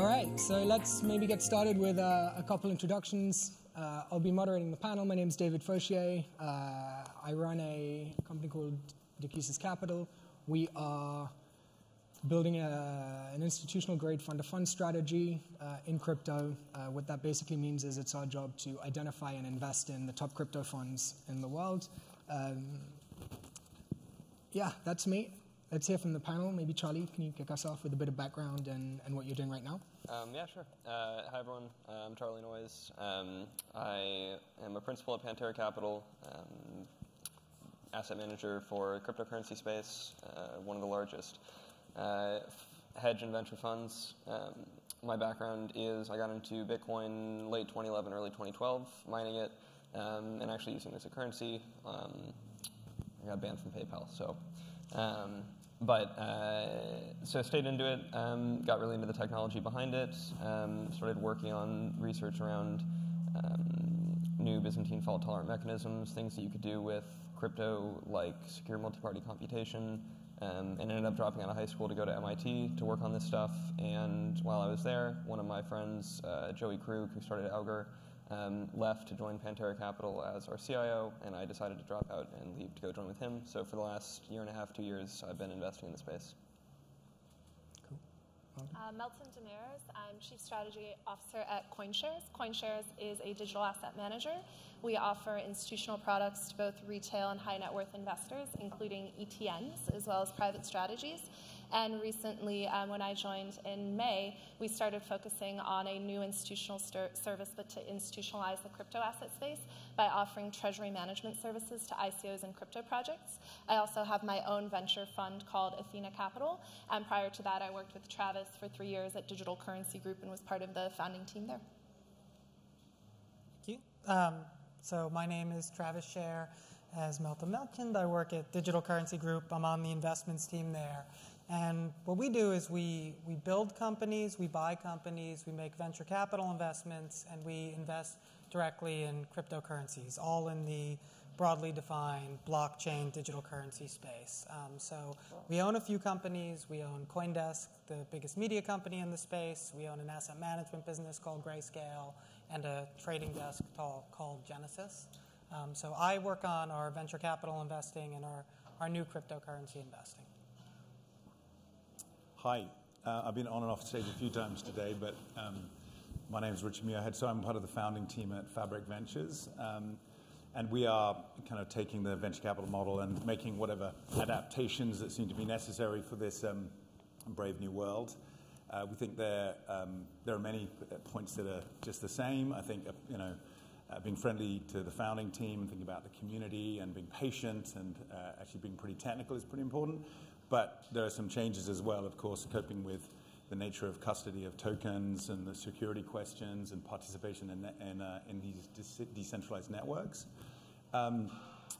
All right, so let's maybe get started with uh, a couple introductions. Uh, I'll be moderating the panel. My name is David Fauchier. Uh, I run a company called Decusis Capital. We are building a, an institutional grade fund of fund strategy uh, in crypto. Uh, what that basically means is it's our job to identify and invest in the top crypto funds in the world. Um, yeah, that's me. Let's hear from the panel. Maybe Charlie, can you kick us off with a bit of background and, and what you're doing right now? Um, yeah, sure. Uh, hi, everyone. I'm Charlie Noyes. Um, I am a principal at Pantera Capital, um, asset manager for cryptocurrency space, uh, one of the largest uh, hedge and venture funds. Um, my background is I got into Bitcoin late 2011, early 2012, mining it, um, and actually using it as a currency. Um, I got banned from PayPal, so. Um, but uh, so stayed into it, um, got really into the technology behind it, um, started working on research around um, new Byzantine fault tolerant mechanisms, things that you could do with crypto like secure multi-party computation, um, and ended up dropping out of high school to go to MIT to work on this stuff. And while I was there, one of my friends, uh, Joey Krug, who started Augur, um, left to join Pantera Capital as our CIO, and I decided to drop out and leave to go join with him. So for the last year and a half, two years, I've been investing in the space. Cool. Uh, Meltem Demirors, I'm Chief Strategy Officer at CoinShares. CoinShares is a digital asset manager. We offer institutional products to both retail and high net worth investors, including ETNs as well as private strategies. And recently, um, when I joined in May, we started focusing on a new institutional service, but to institutionalize the crypto asset space by offering treasury management services to ICOs and crypto projects. I also have my own venture fund called Athena Capital. And prior to that, I worked with Travis for three years at Digital Currency Group and was part of the founding team there. Thank you. Um, so my name is Travis Scher. As Meltem mentioned, I work at Digital Currency Group. I'm on the investments team there. And what we do is we, we build companies, we buy companies, we make venture capital investments, and we invest directly in cryptocurrencies, all in the broadly defined blockchain digital currency space. Um, so we own a few companies. We own Coindesk, the biggest media company in the space. We own an asset management business called Grayscale and a trading desk called Genesis. Um, so I work on our venture capital investing and our, our new cryptocurrency investing. Hi. Uh, I've been on and off stage a few times today, but um, my name is Richard Muirhead, so I'm part of the founding team at Fabric Ventures. Um, and we are kind of taking the venture capital model and making whatever adaptations that seem to be necessary for this um, brave new world. Uh, we think there, um, there are many points that are just the same. I think, uh, you know, uh, being friendly to the founding team thinking about the community and being patient and uh, actually being pretty technical is pretty important. But there are some changes as well, of course, coping with the nature of custody of tokens and the security questions and participation in, in, uh, in these decentralized networks. Um,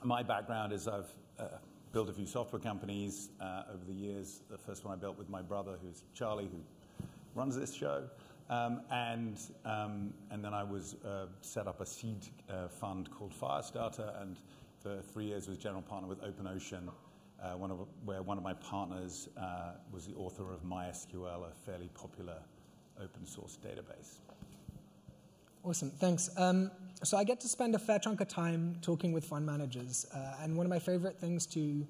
my background is I've uh, built a few software companies uh, over the years. The first one I built with my brother, who's Charlie, who runs this show. Um, and, um, and then I was uh, set up a seed uh, fund called Firestartr, and for three years was general partner with OpenOcean, uh, one of, where one of my partners uh, was the author of MySQL, a fairly popular open source database. Awesome, thanks. Um, so I get to spend a fair chunk of time talking with fund managers, uh, and one of my favorite things to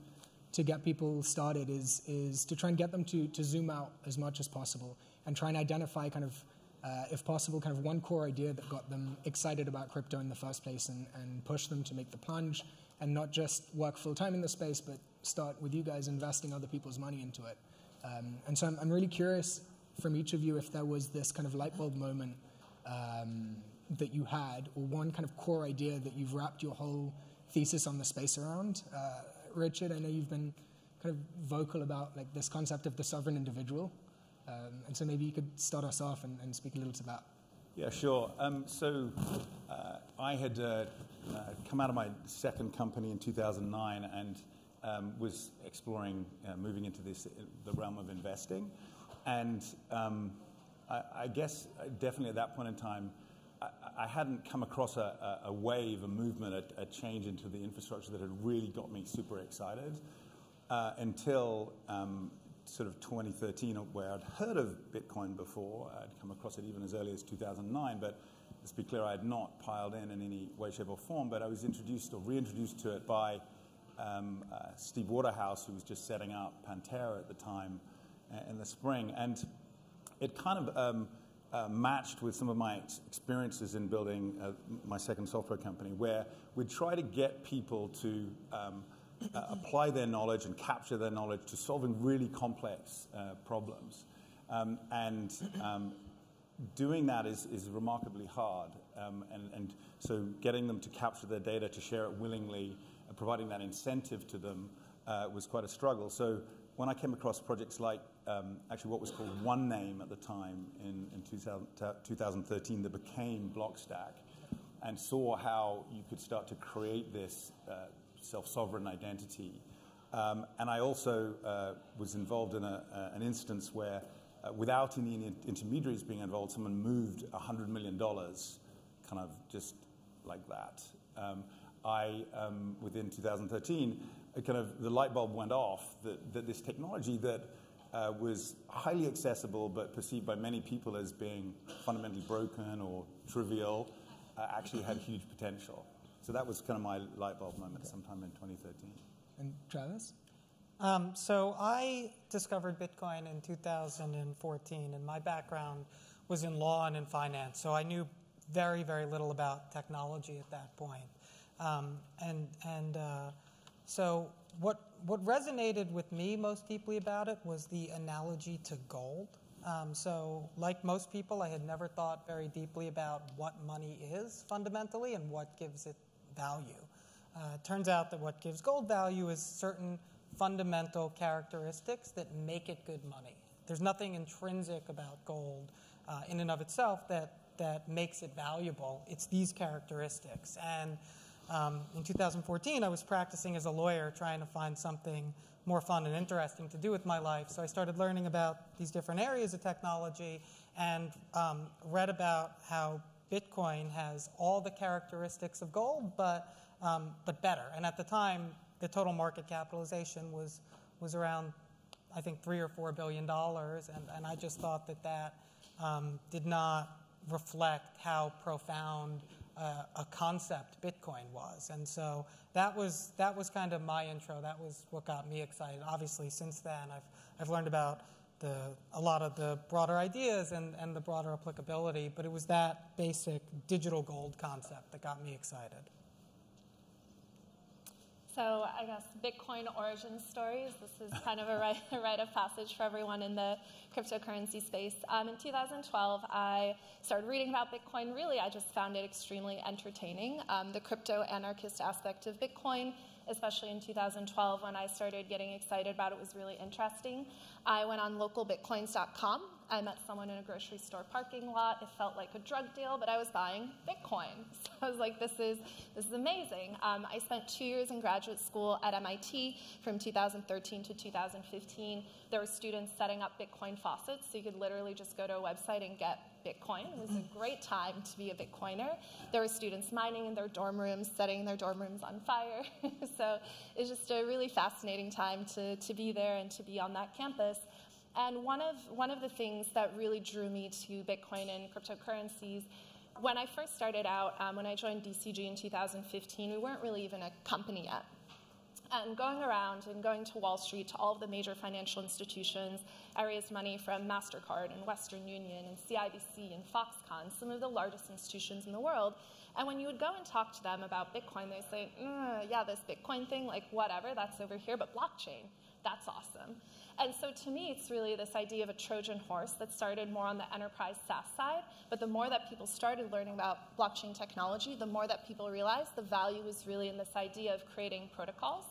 to get people started is is to try and get them to to zoom out as much as possible and try and identify kind of uh, if possible, kind of one core idea that got them excited about crypto in the first place and, and push them to make the plunge and not just work full time in the space, but start with you guys investing other people's money into it. Um, and so I'm, I'm, really curious from each of you if there was this kind of light bulb moment um, that you had, or one kind of core idea that you've wrapped your whole thesis on the space around. Uh, Richard, I know you've been kind of vocal about like this concept of the sovereign individual. Um, and so maybe you could start us off and, and speak a little to that. Yeah, sure. Um, so uh, I had uh, uh, come out of my second company in 2009 and um, was exploring uh, moving into this the realm of investing, and um, I, I, guess uh, definitely at that point in time. I, I hadn't come across a, a, wave, a movement, a, a, change into the infrastructure that had really got me super excited uh, until um, sort of 2013, where I'd heard of Bitcoin before. I'd come across it even as early as 2009, but let's be clear, I had not piled in in any way, shape, or form. But I was introduced or reintroduced to it by um, uh, Steve Waterhouse, who was just setting up Pantera at the time uh, in the spring, and it kind of um, uh, matched with some of my experiences in building uh, my second software company, where we'd try to get people to um, uh, apply their knowledge and capture their knowledge to solving really complex uh, problems. Um, and um, doing that is, is remarkably hard. Um, and, and so getting them to capture their data, to share it willingly, and providing that incentive to them uh, was quite a struggle. So when I came across projects like um, actually what was called Onename at the time in, in 2000, 2013 that became Blockstack, and saw how you could start to create this uh, self-sovereign identity. Um, and I also uh, was involved in a, uh, an instance where, uh, without any intermediaries being involved, someone moved $100 million, kind of just like that. Um, I, um, within 2013, kind of the light bulb went off that, that this technology that uh, was highly accessible but perceived by many people as being fundamentally broken or trivial uh, actually had huge potential. So that was kind of my light bulb moment sometime in 2013. And Travis? Um, so I discovered Bitcoin in 2014, and my background was in law and in finance. So I knew very, very little about technology at that point. Um, and and uh, so what what resonated with me most deeply about it was the analogy to gold. Um, so, like most people, I had never thought very deeply about what money is fundamentally and what gives it value. Uh, turns out that what gives gold value is certain fundamental characteristics that make it good money. There's nothing intrinsic about gold uh, in and of itself that, that makes it valuable. It's these characteristics. And um, in 2014, I was practicing as a lawyer, trying to find something more fun and interesting to do with my life. So I started learning about these different areas of technology and um, read about how Bitcoin has all the characteristics of gold, but, um, but better. And at the time, the total market capitalization was, was around, I think, three or four billion dollars. And, and I just thought that that um, did not reflect how profound uh, a concept Bitcoin was. And so that was, that was kind of my intro. That was what got me excited. Obviously, since then, I've, I've learned about the, a lot of the broader ideas and, and the broader applicability, but it was that basic digital gold concept that got me excited. So I guess Bitcoin origin stories. This is kind of a rite, a rite of passage for everyone in the cryptocurrency space. Um, in 2012, I started reading about Bitcoin. Really, I just found it extremely entertaining. Um, the crypto anarchist aspect of Bitcoin especially in 2012 when I started getting excited about it was really interesting. I went on localbitcoins.com. I met someone in a grocery store parking lot. It felt like a drug deal, but I was buying Bitcoin. So I was like, this is, this is amazing. Um, I spent two years in graduate school at MIT from 2013 to 2015. There were students setting up Bitcoin faucets, so you could literally just go to a website and get Bitcoin. It was a great time to be a Bitcoiner. There were students mining in their dorm rooms, setting their dorm rooms on fire. so it's just a really fascinating time to, to be there and to be on that campus. And one of, one of the things that really drew me to Bitcoin and cryptocurrencies when I first started out, um, when I joined DCG in 2015, we weren't really even a company yet. And going around and going to Wall Street, to all of the major financial institutions, I raised money from MasterCard and Western Union and CIBC and Foxconn, some of the largest institutions in the world. And when you would go and talk to them about Bitcoin, they'd say, mm, yeah, this Bitcoin thing, like whatever, that's over here, but blockchain, that's awesome. And so to me, it's really this idea of a Trojan horse that started more on the enterprise SaaS side. But the more that people started learning about blockchain technology, the more that people realized the value was really in this idea of creating protocols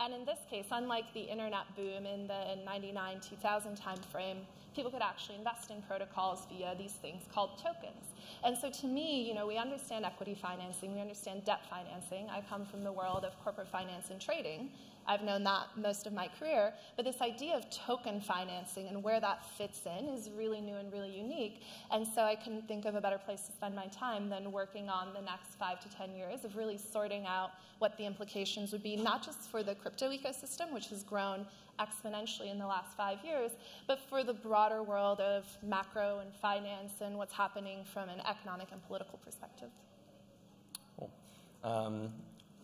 and in this case, unlike the internet boom in the 99 2000 timeframe, people could actually invest in protocols via these things called tokens. And so to me, you know, we understand equity financing, we understand debt financing. I come from the world of corporate finance and trading. I've known that most of my career. But this idea of token financing and where that fits in is really new and really unique. And so I couldn't think of a better place to spend my time than working on the next five to 10 years of really sorting out what the implications would be, not just for the crypto ecosystem, which has grown exponentially in the last five years, but for the broader world of macro and finance and what's happening from an economic and political perspective. Cool. Um,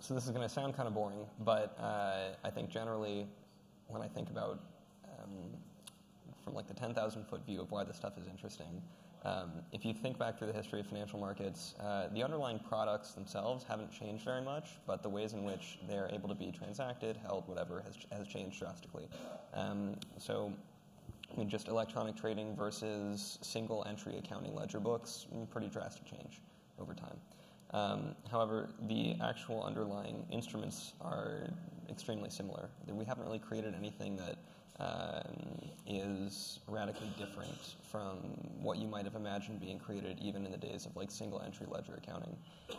so this is going to sound kind of boring, but uh, I think generally, when I think about um, from like the 10,000 foot view of why this stuff is interesting, um, if you think back through the history of financial markets, uh, the underlying products themselves haven't changed very much, but the ways in which they're able to be transacted, held, whatever, has, has changed drastically. Um, so, I mean, just electronic trading versus single entry accounting ledger books, mm, pretty drastic change over time. Um, however, the actual underlying instruments are extremely similar. We haven't really created anything that um, is radically different from what you might have imagined being created even in the days of like single entry ledger accounting.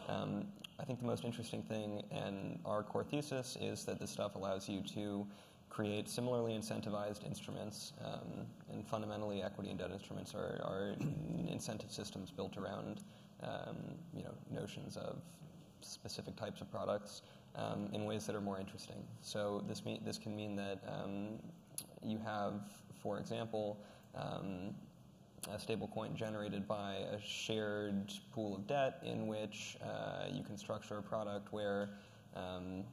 Um, I think the most interesting thing and our core thesis is that this stuff allows you to create similarly incentivized instruments, um, and fundamentally equity and debt instruments are, are incentive systems built around um, you know, notions of specific types of products um, in ways that are more interesting. So this, me- this can mean that um, you have, for example, um, a stablecoin generated by a shared pool of debt in which uh, you can structure a product where um,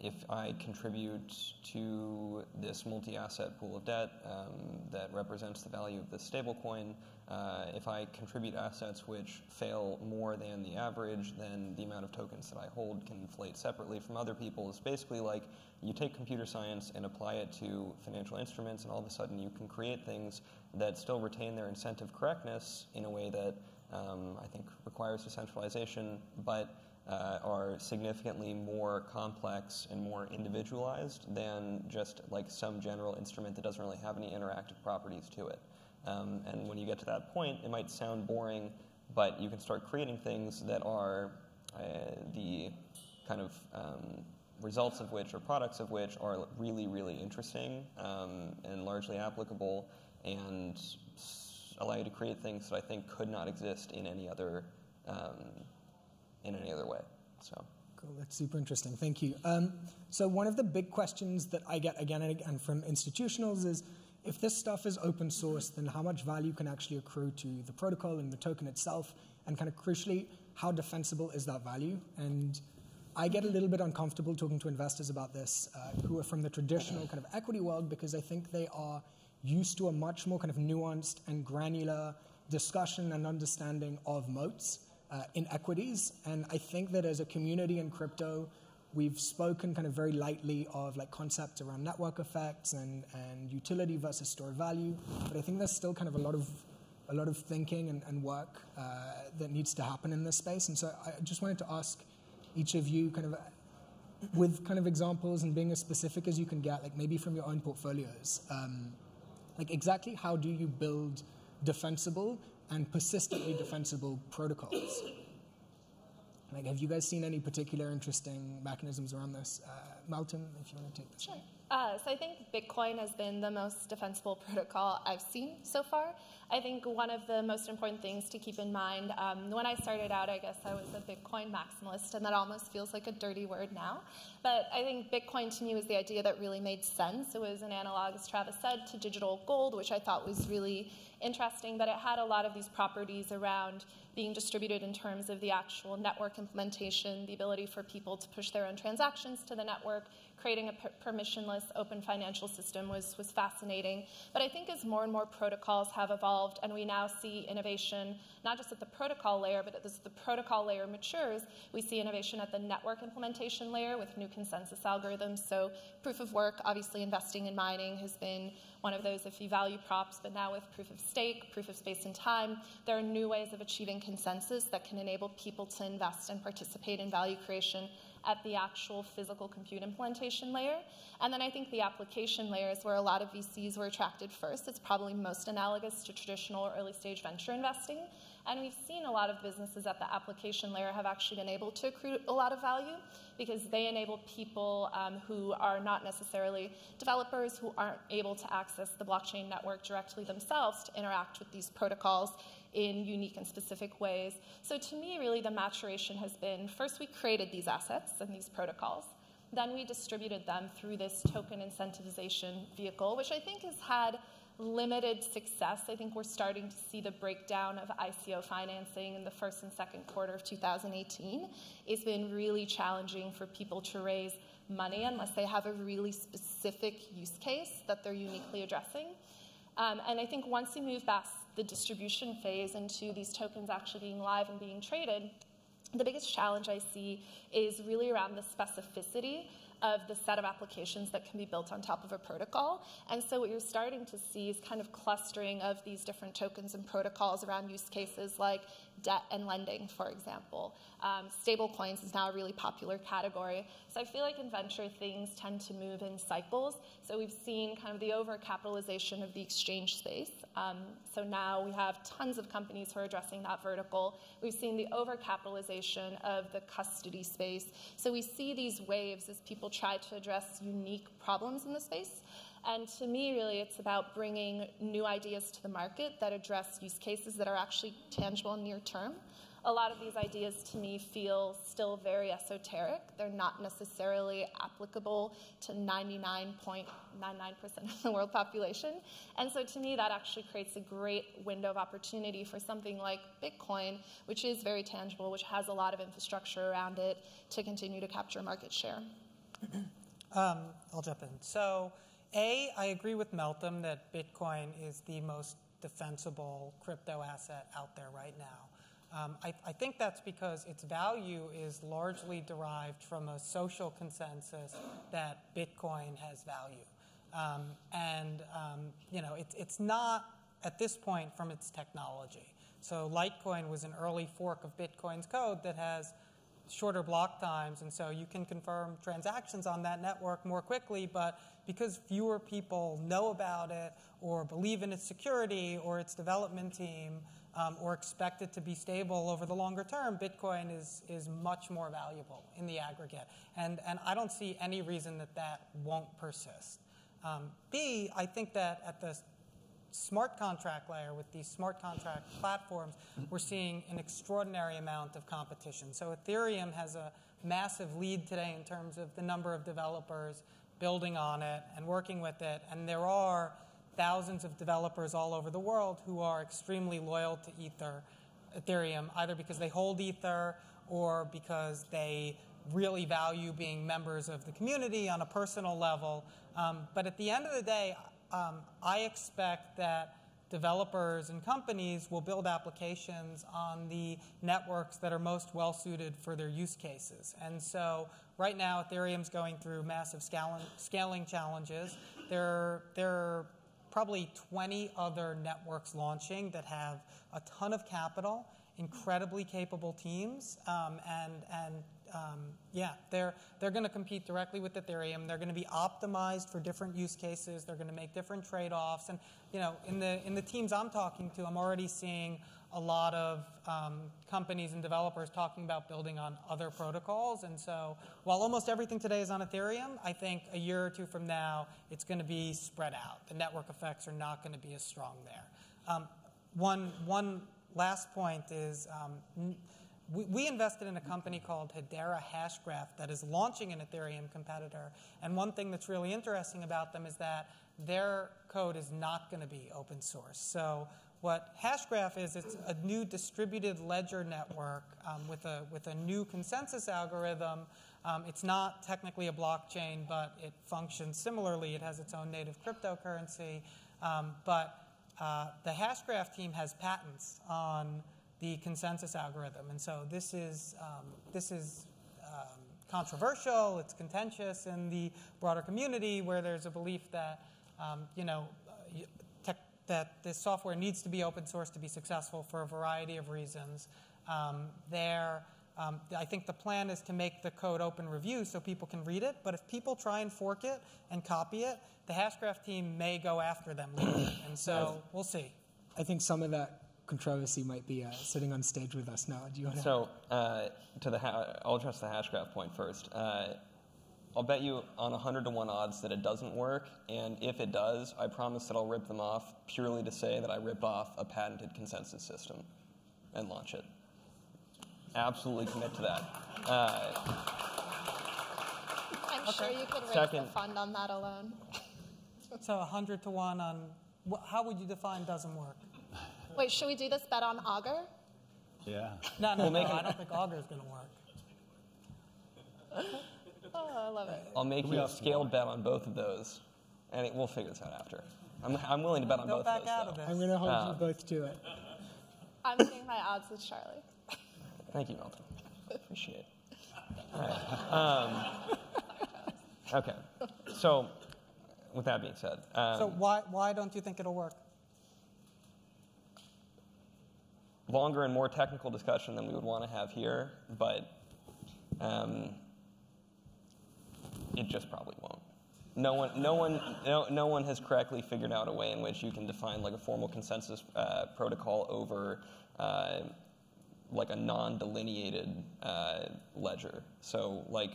if I contribute to this multi-asset pool of debt um, that represents the value of this stablecoin, uh, if I contribute assets which fail more than the average, then the amount of tokens that I hold can inflate separately from other people. It's basically like you take computer science and apply it to financial instruments, and all of a sudden you can create things that still retain their incentive correctness in a way that um, I think requires decentralization, but uh, are significantly more complex and more individualized than just like some general instrument that doesn't really have any interactive properties to it. Um, and when you get to that point, it might sound boring, but you can start creating things that are uh, the kind of um, results of which or products of which are really, really interesting um, and largely applicable and allow you to create things that I think could not exist in any other um, in any other way. So. Cool, that's super interesting. Thank you. Um, so one of the big questions that I get again and again from institutionals is if this stuff is open source, then how much value can actually accrue to the protocol and the token itself? And kind of crucially, how defensible is that value? And I get a little bit uncomfortable talking to investors about this uh, who are from the traditional kind of equity world because I think they are used to a much more kind of nuanced and granular discussion and understanding of moats uh, in equities. And I think that as a community in crypto, we've spoken kind of very lightly of like concepts around network effects and, and utility versus store value, but I think there's still kind of a lot of a lot of thinking and, and work uh, that needs to happen in this space. And so I just wanted to ask each of you kind of with kind of examples and being as specific as you can get, like maybe from your own portfolios, um, like exactly how do you build defensible and persistently defensible protocols? Like, have you guys seen any particular interesting mechanisms around this? Uh, Meltem, if you want to take this. Sure. Uh, so I think Bitcoin has been the most defensible protocol I've seen so far. I think one of the most important things to keep in mind, um, when I started out, I guess I was a Bitcoin maximalist, and that almost feels like a dirty word now. But I think Bitcoin to me was the idea that really made sense. It was an analog, as Travis said, to digital gold, which I thought was really interesting, but it had a lot of these properties around being distributed in terms of the actual network implementation, the ability for people to push their own transactions to the network, creating a permissionless open financial system was, was fascinating. But I think as more and more protocols have evolved and we now see innovation, not just at the protocol layer, but as the protocol layer matures, we see innovation at the network implementation layer with new consensus algorithms. So proof of work, obviously investing in mining has been one of those if you value props, but now with proof of stake, proof of space and time, there are new ways of achieving consensus that can enable people to invest and participate in value creation at the actual physical compute implementation layer. And then I think the application layer is where a lot of VCs were attracted first. It's probably most analogous to traditional early stage venture investing, And we've seen a lot of businesses at the application layer have actually been able to accrue a lot of value because they enable people um, who are not necessarily developers, who aren't able to access the blockchain network directly themselves to interact with these protocols in unique and specific ways. So to me, really, the maturation has been first we created these assets and these protocols. Then we distributed them through this token incentivization vehicle, which I think has had limited success. I think we're starting to see the breakdown of ICO financing in the first and second quarter of 2018. It's been really challenging for people to raise money unless they have a really specific use case that they're uniquely addressing. Um, and I think once we move past the distribution phase into these tokens actually being live and being traded, the biggest challenge I see is really around the specificity of the set of applications that can be built on top of a protocol. And so what you're starting to see is kind of clustering of these different tokens and protocols around use cases like debt and lending, for example. Um, stable coins is now a really popular category. So I feel like in venture things tend to move in cycles. So we've seen kind of the overcapitalization of the exchange space. Um, so now we have tons of companies who are addressing that vertical. We've seen the overcapitalization of the custody space. So we see these waves as people try to address unique problems in the space. And to me, really, it's about bringing new ideas to the market that address use cases that are actually tangible and near term. A lot of these ideas to me feel still very esoteric. They're not necessarily applicable to 99.99% of the world population. And so to me, that actually creates a great window of opportunity for something like Bitcoin, which is very tangible, which has a lot of infrastructure around it to continue to capture market share. um, I'll jump in. So, a, I agree with Meltem that Bitcoin is the most defensible crypto asset out there right now. Um, I, I, think that's because its value is largely derived from a social consensus that Bitcoin has value. Um, and, um, you know, it, it's not at this point from its technology. So Litecoin was an early fork of Bitcoin's code that has shorter block times, and so you can confirm transactions on that network more quickly, but because fewer people know about it or believe in its security or its development team um, or expect it to be stable over the longer term, Bitcoin is, is much more valuable in the aggregate. And, and I don't see any reason that that won't persist. Um, B, I think that at the smart contract layer with these smart contract platforms, we're seeing an extraordinary amount of competition. So Ethereum has a massive lead today in terms of the number of developers building on it and working with it. And there are thousands of developers all over the world who are extremely loyal to Ether, Ethereum, either because they hold Ether or because they really value being members of the community on a personal level. Um, but at the end of the day, um, I expect that developers and companies will build applications on the networks that are most well suited for their use cases. And so right now, Ethereum's going through massive scaling, scaling challenges. There, there are probably 20 other networks launching that have a ton of capital, incredibly capable teams, um, and, and um, yeah, they're, they're going to compete directly with Ethereum. They're going to be optimized for different use cases. They're going to make different trade-offs. And, you know, in the, in the teams I'm talking to, I'm already seeing a lot of um, companies and developers talking about building on other protocols. And so while almost everything today is on Ethereum, I think a year or two from now, it's going to be spread out. The network effects are not going to be as strong there. Um, one, one last point is um, we, we invested in a company called Hedera Hashgraph that is launching an Ethereum competitor. And one thing that's really interesting about them is that their code is not going to be open source. So what Hashgraph is, it's a new distributed ledger network um, with, a, with a new consensus algorithm. Um, it's not technically a blockchain, but it functions similarly. It has its own native cryptocurrency. Um, but uh, the Hashgraph team has patents on the consensus algorithm. And so this is, um, this is um, controversial, it's contentious in the broader community where there's a belief that, um, you know, uh, tech, that this software needs to be open source to be successful for a variety of reasons. Um, there, um, I think the plan is to make the code open review so people can read it, but if people try and fork it and copy it, the Hashgraph team may go after them later. And so we'll see. I think some of that controversy might be uh, sitting on stage with us now. Do you want to? So, uh, to the ha- I'll address the hashgraph point first. Uh, I'll bet you on 100 to 1 odds that it doesn't work, and if it does, I promise that I'll rip them off purely to say that I rip off a patented consensus system and launch it. Absolutely commit to that. Uh, I'm sure you could raise Second. the fund on that alone. So 100 to 1 on, wh- how would you define doesn't work? Wait, should we do this bet on Augur? Yeah. No, no, We'll no, make I don't think Augur is going to work. Oh, I love it. I'll make We you a asked scaled bet on both of those, and it, we'll figure this out after. I'm, I'm willing to bet on Don't both back of those. out though. of I'm going to hold Uh, you both to it. I'm getting my odds with Charlie. Thank you, Milton. Appreciate it. All right. Um, okay. So, with that being said, um, So why, why don't you think it'll work? Longer and more technical discussion than we would want to have here, but um, it just probably won't. No one, no, one, no, no one has correctly figured out a way in which you can define like a formal consensus uh, protocol over uh, like a non-delineated uh, ledger. So like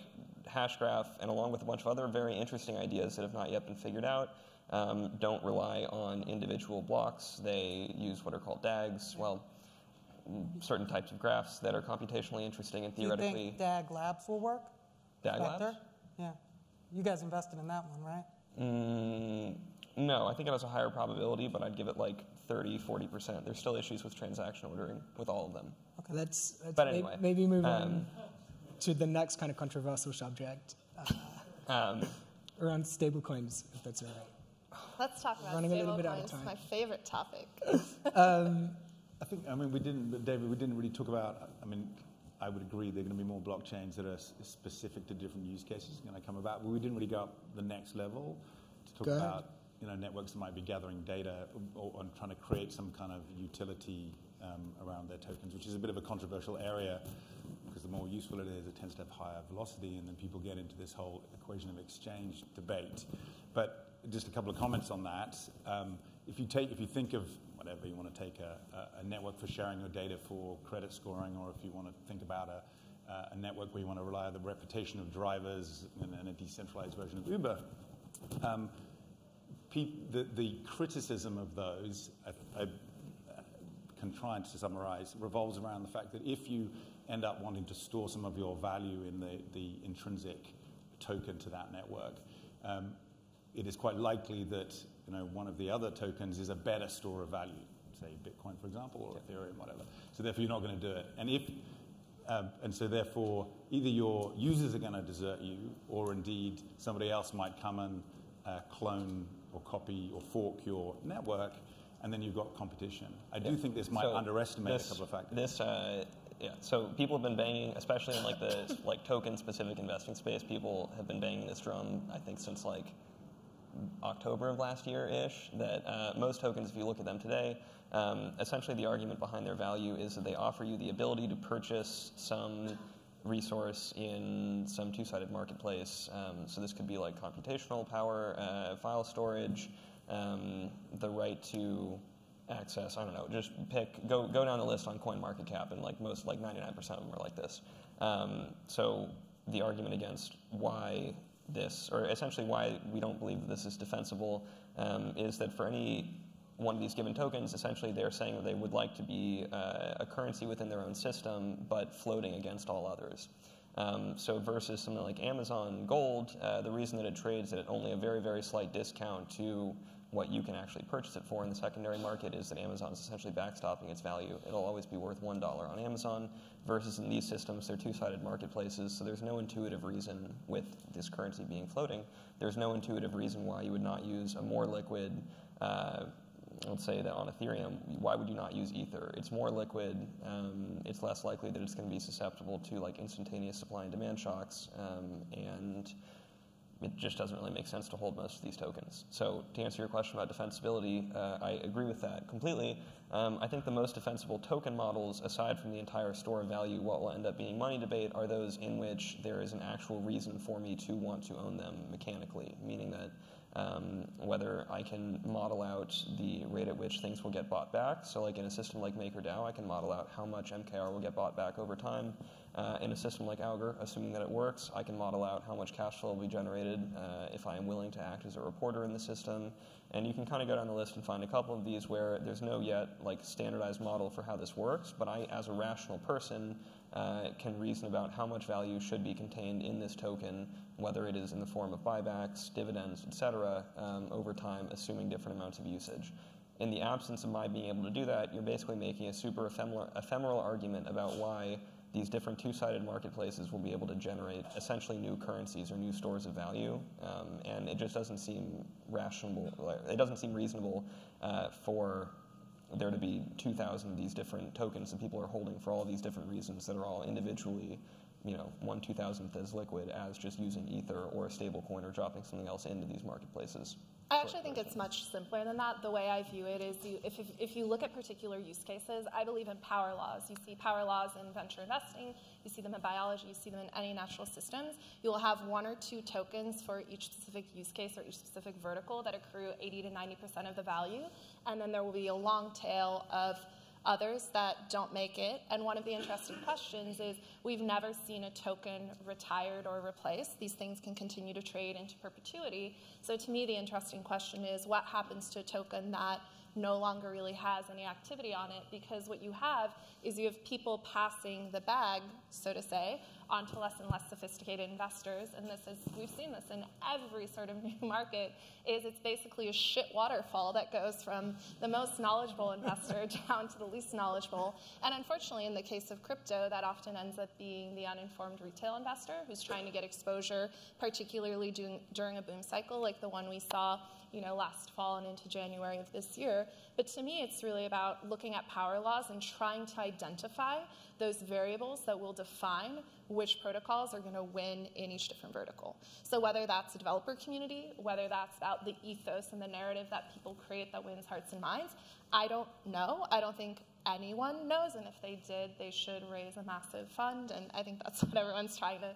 Hashgraph, and along with a bunch of other very interesting ideas that have not yet been figured out, um, don't rely on individual blocks. They use what are called DAGs. Well, certain types of graphs that are computationally interesting and Do you theoretically think DAG Labs will work? DAG Vector? labs. Yeah. You guys invested in that one, right? Mm, no, I think it has a higher probability, but I'd give it like 30, 40%. There's still issues with transaction ordering with all of them. Let's, let's But may- anyway, maybe move on um, to the next kind of controversial subject uh, Um, around stablecoins, if that's all right. Let's talk about Running a little bit out of stablecoins, time. my favorite topic. I think, I mean, we didn't, David, we didn't really talk about, I mean, I would agree there are going to be more blockchains that are specific to different use cases going to come about, but we didn't really go up the next level to talk Go ahead. about, you know, networks that might be gathering data or, or trying to create some kind of utility um, around their tokens, which is a bit of a controversial area because the more useful it is, it tends to have higher velocity, and then people get into this whole equation of exchange debate. But just a couple of comments on that. Um, if you take, if you think of whatever. You want to take a, a, network for sharing your data for credit scoring, or if you want to think about a, uh, a network where you want to rely on the reputation of drivers and, a decentralized version of Uber, um, the, the criticism of those, I, I can try to summarize, revolves around the fact that if you end up wanting to store some of your value in the, the intrinsic token to that network, um, it is quite likely that you know, one of the other tokens is a better store of value, say Bitcoin, for example, or Ethereum, whatever. So therefore, you're not going to do it. And if um, and so therefore, either your users are going to desert you, or indeed somebody else might come and uh, clone or copy or fork your network, and then you've got competition. I do think this might So underestimate this, a couple of factors. This, uh, yeah. So people have been banging, especially in like the like token-specific investing space. People have been banging this drum, I think, since like October of last year ish. That uh, most tokens, if you look at them today, um, essentially the argument behind their value is that they offer you the ability to purchase some resource in some two-sided marketplace. Um, so this could be like computational power, uh, file storage, um, the right to access. I don't know. Just pick go go down the list on CoinMarketCap, and like most, like 99% of them are like this. Um, so the argument against why this, or essentially why we don't believe this is defensible, um, is that for any one of these given tokens, essentially they're saying that they would like to be uh, a currency within their own system, but floating against all others. Um, so versus something like Amazon Gold, uh, the reason that it trades at only a very, very slight discount to what you can actually purchase it for in the secondary market is that Amazon is essentially backstopping its value. It'll always be worth $1 on Amazon, versus in these systems, they're two-sided marketplaces, so there's no intuitive reason with this currency being floating, there's no intuitive reason why you would not use a more liquid uh, let's say that on Ethereum, why would you not use Ether? It's more liquid. Um, it's less likely that it's going to be susceptible to like instantaneous supply and demand shocks, um, and it just doesn't really make sense to hold most of these tokens. So to answer your question about defensibility, uh, I agree with that completely. Um, I think the most defensible token models, aside from the entire store of value, what will end up being money debate, are those in which there is an actual reason for me to want to own them mechanically, meaning that um, whether I can model out the rate at which things will get bought back. So, like in a system like MakerDAO, I can model out how much MKR will get bought back over time. Uh, in a system like Augur, assuming that it works, I can model out how much cash flow will be generated uh, if I am willing to act as a reporter in the system. And you can kind of go down the list and find a couple of these where there's no yet like standardized model for how this works, but I, as a rational person, uh, can reason about how much value should be contained in this token, whether it is in the form of buybacks, dividends, etc., um, over time, assuming different amounts of usage. In the absence of my being able to do that, you're basically making a super ephemeral, ephemeral argument about why these different two-sided marketplaces will be able to generate essentially new currencies or new stores of value, um, and it just doesn't seem rational. It doesn't seem reasonable uh, for there to be 2,000 of these different tokens that people are holding for all these different reasons that are all individually, you know, one two thousandth as liquid as just using Ether or a stablecoin or dropping something else into these marketplaces. I actually think it's much simpler than that. The way I view it is you, if, if, if, you look at particular use cases, I believe in power laws. You see power laws in venture investing, you see them in biology, you see them in any natural systems. You will have one or two tokens for each specific use case or each specific vertical that accrue 80 to 90% of the value. And then there will be a long tail of others that don't make it. And one of the interesting questions is we've never seen a token retired or replaced. These things can continue to trade into perpetuity. So to me, the interesting question is what happens to a token that no longer really has any activity on it because what you have is you have people passing the bag, so to say, onto less and less sophisticated investors. And this is, we've seen this in every sort of new market, is it's basically a shit waterfall that goes from the most knowledgeable investor down to the least knowledgeable. And unfortunately, in the case of crypto, that often ends up being the uninformed retail investor who's trying to get exposure, particularly during, during a boom cycle like the one we saw you know, last fall and into January of this year. But to me, it's really about looking at power laws and trying to identify those variables that will define which protocols are going to win in each different vertical. So whether that's the developer community, whether that's about the ethos and the narrative that people create that wins hearts and minds, I don't know. I don't think anyone knows, and if they did, they should raise a massive fund, and I think that's what everyone's trying to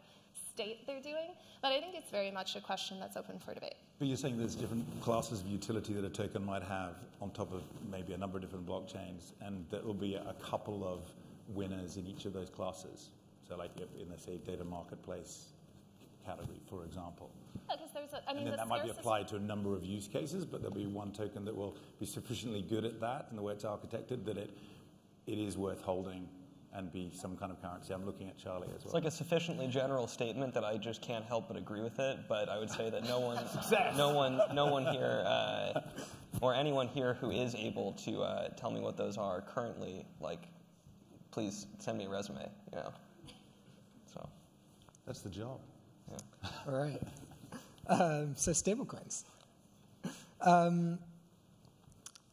state they're doing. But I think it's very much a question that's open for debate. But you're saying there's different classes of utility that a token might have on top of maybe a number of different blockchains, and there will be a couple of winners in each of those classes. So, like in the say data marketplace category, for example. Yeah, there's a, I mean, and then that might be applied to a number of use cases, but there'll be one token that will be sufficiently good at that and the way it's architected that it, it is worth holding and be some kind of currency. I'm looking at Charlie as well. It's like a sufficiently general statement that I just can't help but agree with it. But I would say that no one, no one, no one here, uh, or anyone here who is able to uh, tell me what those are currently, like, please send me a resume. You know, so that's the job. Yeah. All right. Um, so stablecoins. Um,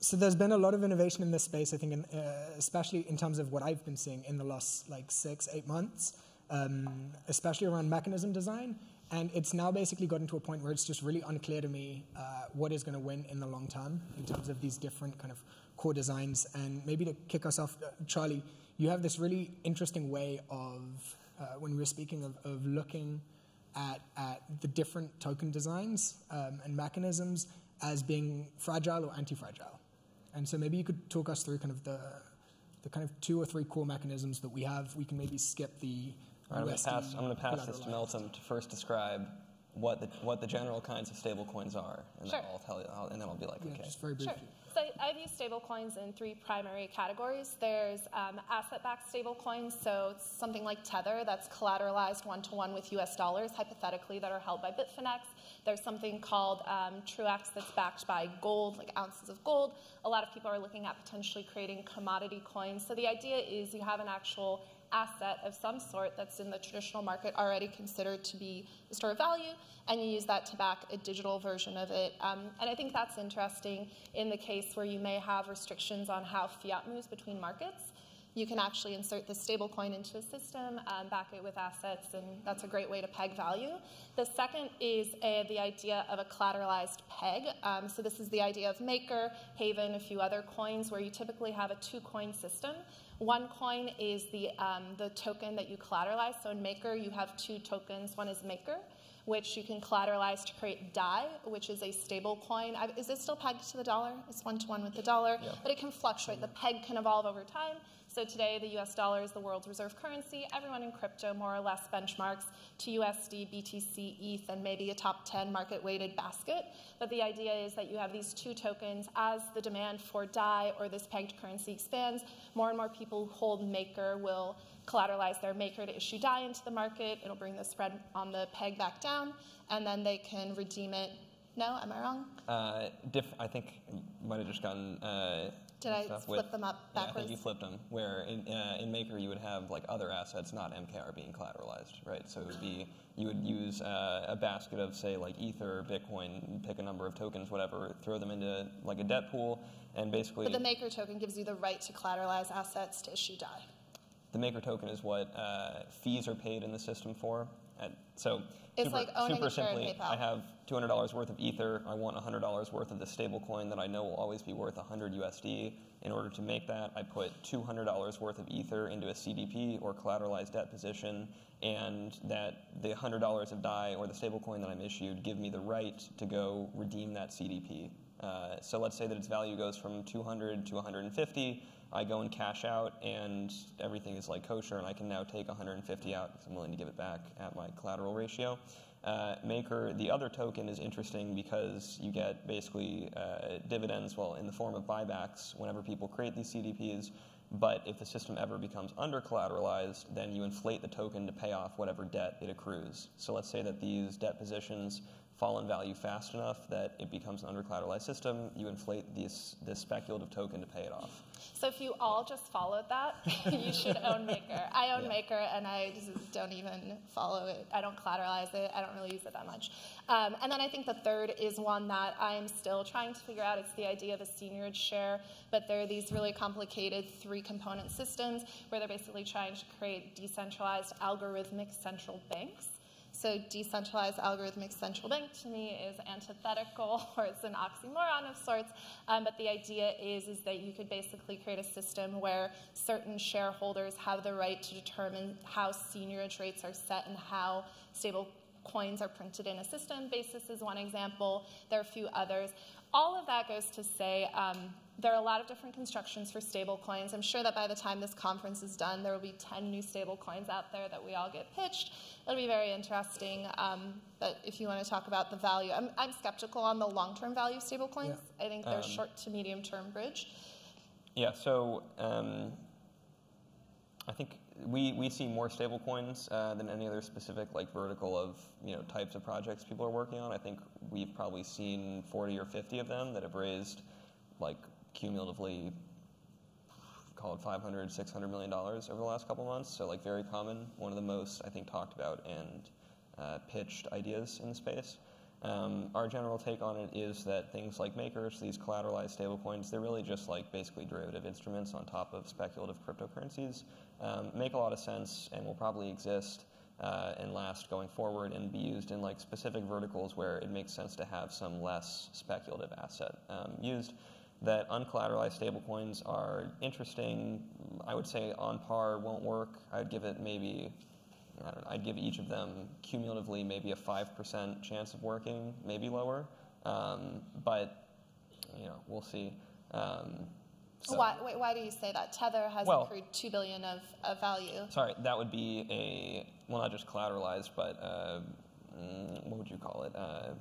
so there's been a lot of innovation in this space, I think, in, uh, especially in terms of what I've been seeing in the last like six, eight months, um, especially around mechanism design. And it's now basically gotten to a point where it's just really unclear to me uh, what is going to win in the long term in terms of these different kind of core designs. And maybe to kick us off, uh, Charlie, you have this really interesting way of, uh, when we were speaking of, of looking at, at the different token designs um, and mechanisms as being fragile or anti-fragile. And so maybe you could talk us through kind of the, the kind of two or three core mechanisms that we have. We can maybe skip the right, I'm going to pass, I'm going to pass this to Meltem to first describe what the, what the general kinds of stablecoins are, and sure. then I'll tell you, I'll, and then I'll be like, yeah, okay. Just very briefly. Sure. So I view stablecoins in three primary categories. There's um, asset-backed stablecoins, so it's something like Tether that's collateralized one-to-one with U.S. dollars, hypothetically, that are held by Bitfinex. There's something called um, Truex that's backed by gold, like ounces of gold. A lot of people are looking at potentially creating commodity coins. So the idea is you have an actual asset of some sort that's in the traditional market already considered to be a store of value, and you use that to back a digital version of it. Um, and I think that's interesting in the case where you may have restrictions on how fiat moves between markets you can actually insert the stablecoin into a system, um, back it with assets, and that's a great way to peg value. The second is a, the idea of a collateralized peg. Um, so this is the idea of Maker, Havven, a few other coins where you typically have a two-coin system. One coin is the, um, the token that you collateralize. So in Maker, you have two tokens. One is Maker, which you can collateralize to create DAI, which is a stable coin. Is it still pegged to the dollar? It's one to one with the dollar, yeah. but it can fluctuate. The peg can evolve over time. So today, the US dollar is the world's reserve currency. Everyone in crypto more or less benchmarks to USD, BTC, ETH, and maybe a top 10 market weighted basket. But the idea is that you have these two tokens. As the demand for DAI or this pegged currency expands, more and more people who hold Maker will collateralize their Maker to issue DAI into the market. It'll bring the spread on the peg back down, and then they can redeem it. No, am I wrong? Uh, diff- I think you might have just gotten. Uh, did I flip with, them up backwards? Yeah, I think you flipped them. Where in, uh, in Maker you would have like other assets, not MKR, being collateralized, right? So it would be you would use uh, a basket of say like Ether, Bitcoin, pick a number of tokens, whatever, throw them into like a debt pool, and basically. But the Maker token gives you the right to collateralize assets to issue DAI. The Maker token is what uh, fees are paid in the system for. At, so it's super, like owning super simply, PayPal. I have $200 worth of Ether. I want $100 worth of the stable coin that I know will always be worth 100 USD. In order to make that, I put $200 worth of Ether into a CDP or collateralized debt position, and that the $100 of DAI or the stable coin that I'm issued give me the right to go redeem that CDP. Uh, so let's say that its value goes from 200 to 150. I go and cash out, and everything is like kosher, and I can now take 150 out because I'm willing to give it back at my collateral ratio. Uh, Maker, the other token is interesting because you get basically uh, dividends, well, in the form of buybacks whenever people create these CDPs. But if the system ever becomes under collateralized, then you inflate the token to pay off whatever debt it accrues. So let's say that these debt positions fall in value fast enough that it becomes an under collateralized system, you inflate this, this speculative token to pay it off. So if you all just followed that, you should own Maker. I own yeah. Maker and I don't even follow it. I don't collateralize it. I don't really use it that much. Um, and then I think the third is one that I'm still trying to figure out. It's the idea of a seigniorage share, but there are these really complicated three component systems where they're basically trying to create decentralized algorithmic central banks. So decentralized algorithmic central bank to me is antithetical or it's an oxymoron of sorts. Um, but the idea is, is that you could basically create a system where certain shareholders have the right to determine how seigniorage rates are set and how stable coins are printed in a system. Basis is one example. There are a few others. All of that goes to say um, there are a lot of different constructions for stable coins. I'm sure that by the time this conference is done, there will be 10 new stable coins out there that we all get pitched. It'll be very interesting. Um, but if you want to talk about the value, I'm, I'm skeptical on the long term value of stable coins. Yeah. I think they're um, short to medium term bridge. Yeah, so um, I think we, we see more stable coins uh, than any other specific like vertical of you know types of projects people are working on. I think we've probably seen 40 or 50 of them that have raised like cumulatively call it 500 600 million dollars over the last couple months. So like very common one of the most i think talked about and uh, pitched ideas in the space. Um, our general take on it is that things like makers these collateralized stablecoins they're really just like basically derivative instruments on top of speculative cryptocurrencies um, make a lot of sense and will probably exist uh, and last going forward and be used in like specific verticals where it makes sense to have some less speculative asset um, used that uncollateralized stablecoins are interesting. I would say on par won't work. I'd give it maybe, I don't know, I'd give each of them cumulatively maybe a 5% chance of working, maybe lower. Um, but, you know, we'll see. Um, so. Why, wait, why do you say that? Tether has well, accrued 2 billion of, of value. Sorry, that would be a, well, not just collateralized, but uh, mm, what would you call it? Uh,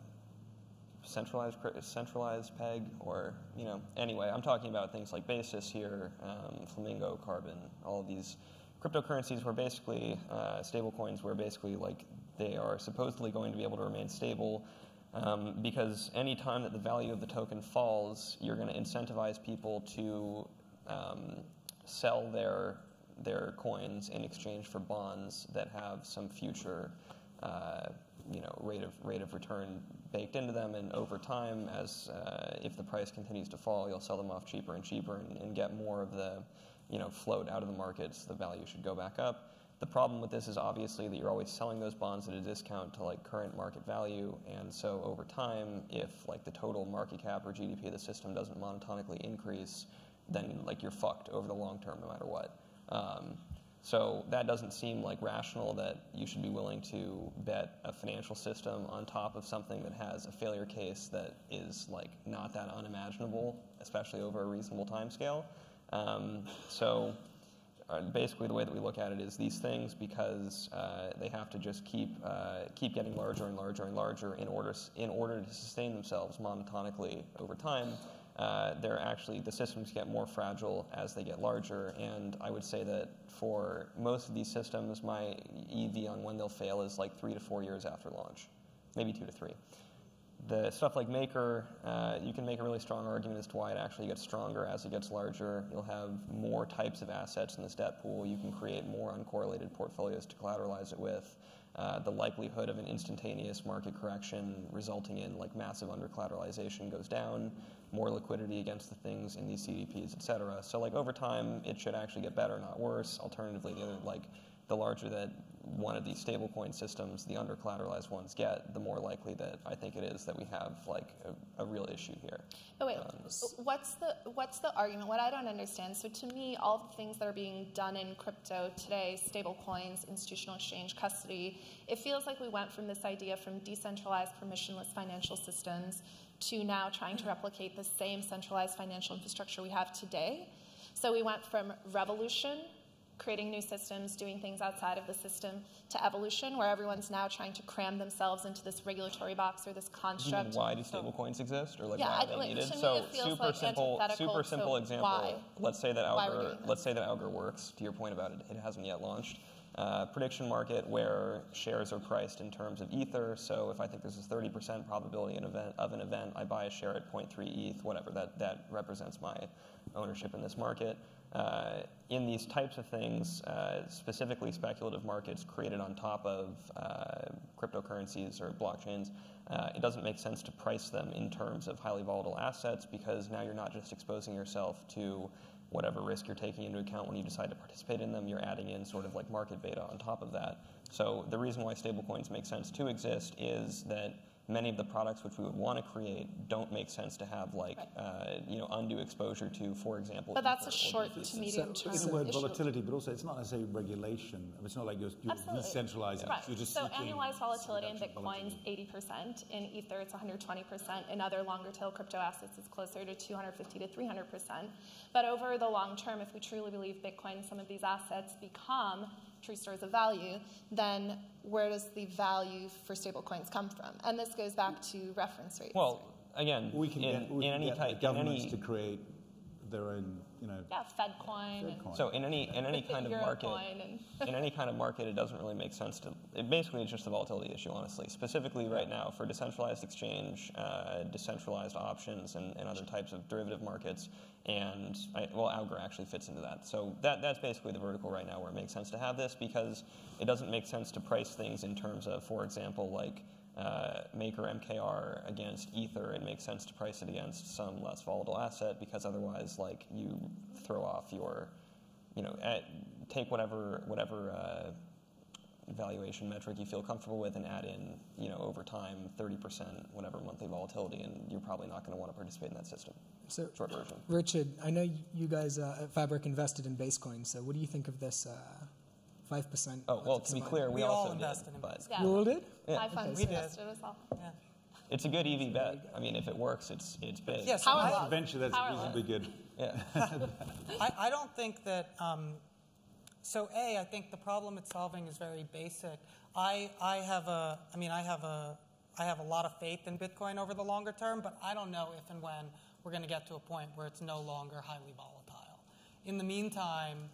centralized centralized peg or you know anyway i'm talking about things like basis here um, flamingo carbon all of these cryptocurrencies were basically uh, stable coins were basically like they are supposedly going to be able to remain stable um, because any time that the value of the token falls you're going to incentivize people to um, sell their their coins in exchange for bonds that have some future uh, you know rate of rate of return baked into them, and over time, as uh, if the price continues to fall, you'll sell them off cheaper and cheaper and, and get more of the you know, float out of the markets, the value should go back up. The problem with this is obviously that you're always selling those bonds at a discount to like current market value, and so over time, if like the total market cap or GDP of the system doesn't monotonically increase, then like you're fucked over the long term no matter what. Um, so that doesn't seem like rational that you should be willing to bet a financial system on top of something that has a failure case that is like not that unimaginable, especially over a reasonable time scale. Um, so uh, basically the way that we look at it is these things because uh, they have to just keep uh, keep getting larger and larger and larger in order in order to sustain themselves monotonically over time uh, they're actually the systems get more fragile as they get larger. And I would say that for most of these systems, my EV on when they'll fail is like three to four years after launch, maybe two to three. The stuff like Maker, uh, you can make a really strong argument as to why it actually gets stronger as it gets larger. You'll have more types of assets in this debt pool. You can create more uncorrelated portfolios to collateralize it with. Uh, the likelihood of an instantaneous market correction resulting in like massive under collateralization goes down, more liquidity against the things in these CDPs, et cetera. So like over time, it should actually get better, not worse. Alternatively, the other, like the larger that one of these stablecoin systems, the under collateralized ones get, the more likely that I think it is that we have like a, a real issue here. Oh wait, um, what's the what's the argument? What I don't understand. So to me, all the things that are being done in crypto today, stablecoins, institutional exchange, custody, it feels like we went from this idea from decentralized, permissionless financial systems to now trying to replicate the same centralized financial infrastructure we have today. So we went from revolution creating new systems, doing things outside of the system, to evolution, where everyone's now trying to cram themselves into this regulatory box or this construct. why do stablecoins exist, or like yeah, why are they like, needed? So super like simple, super simple so example. Why? Let's say that Augur, let's say that Augur works. To your point about it, it hasn't yet launched. Uh, prediction market where shares are priced in terms of ether. So if I think there's a 30% probability event, of an event, I buy a share at 0.3 ETH, whatever that that represents my ownership in this market. Uh, in these types of things, uh, specifically speculative markets created on top of uh, cryptocurrencies or blockchains, uh, it doesn't make sense to price them in terms of highly volatile assets because now you're not just exposing yourself to whatever risk you're taking into account when you decide to participate in them, you're adding in sort of like market beta on top of that. So the reason why stablecoins make sense to exist is that many of the products which we would want to create don't make sense to have like right. uh, you know undue exposure to, for example. But that's a short to medium so term. It's the word volatility, but also it's not necessarily regulation. It's not like you're, you're decentralizing. Right. You're just so annualized volatility in Bitcoin's 80%, in Ether it's 120%, in other longer tail crypto assets it's closer to 250 to 300%. But over the long term, if we truly believe Bitcoin, some of these assets become true stores of value, then where does the value for stablecoins come from? And this goes back to reference rates. Well, again, we can in, get, we in can any get type, governments any, to create their own, you know. Yeah, FedCoin. FedCoin. So in any in any kind of market, in any kind of market, it doesn't really make sense to. It basically is just a volatility issue, honestly. Specifically, right now for decentralized exchange, uh, decentralized options, and, and, other types of derivative markets, and I, well, Augur actually fits into that. So that that's basically the vertical right now where it makes sense to have this because it doesn't make sense to price things in terms of, for example, like uh, Maker MKR against Ether, it makes sense to price it against some less volatile asset because otherwise, like you throw off your, you know, at, take whatever whatever uh, valuation metric you feel comfortable with and add in, you know, over time, 30% whatever monthly volatility, and you're probably not going to want to participate in that system. So, short version. Richard, I know you guys uh, at Fabric invested in Basecoin. So, what do you think of this? Uh, Five percent. Oh well, to be clear, we, we also all invested did, in but yeah. you all did. Yeah. Five funds okay. invested as well. Yeah. It's a good EV bet. I mean, if it works, it's it's big. Yes, Power I, venture that's Power reasonably good. Yeah. I, I don't think that. Um, so a, I think the problem it's solving is very basic. I I have a. I mean, I have a. I have a lot of faith in Bitcoin over the longer term, but I don't know if and when we're going to get to a point where it's no longer highly volatile. In the meantime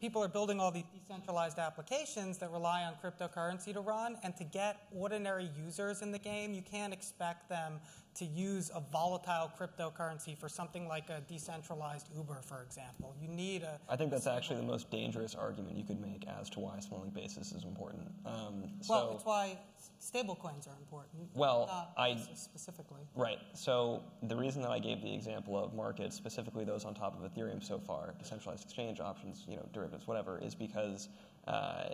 people are building all these decentralized applications that rely on cryptocurrency to run. And to get ordinary users in the game, you can't expect them to use a volatile cryptocurrency for something like a decentralized Uber, for example. You need a. I think that's actually the most dangerous argument you could make as to why small basis is important. Um, so, well, it's why stablecoins are important. Well, I- specifically. Right. So the reason that I gave the example of markets, specifically those on top of Ethereum so far, decentralized exchange options, you know, derivatives, whatever, is because uh,